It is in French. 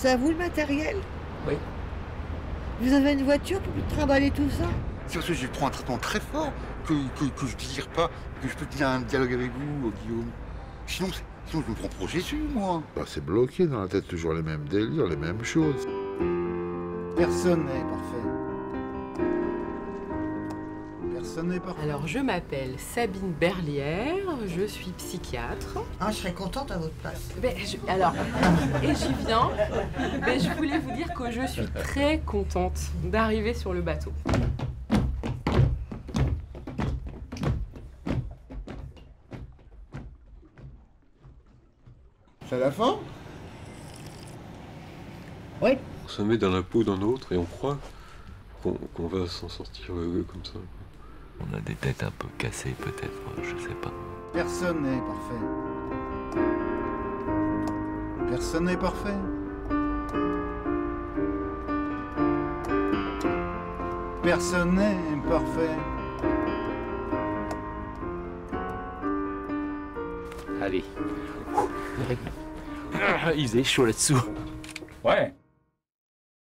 C'est à vous le matériel Oui. Vous avez une voiture pour trimballer tout ça C'est parce que je prends un traitement très fort que, que, que je ne désire pas que je peux tenir un dialogue avec vous, Guillaume. Sinon, c'est- sinon je me prends pour Jésus, moi. Bah, c'est bloqué dans la tête, toujours les mêmes délires, les mêmes choses. Personne n'est parfait. Personne n'est parfait. Alors, je m'appelle Sabine Berlière, je suis psychiatre. Ah, je serais contente à votre place. Ben, je- alors, et j'y viens. Ben, je voulais vous dire que je suis très contente d'arriver sur le bateau. C'est la fin Oui. On se met dans la peau d'un autre et on croit qu'on va s'en sortir comme ça. On a des têtes un peu cassées peut-être, je sais pas. Personne n'est parfait. Personne n'est parfait. Personne n'est parfait. Allez. Il faisait chaud là-dessous. Ouais.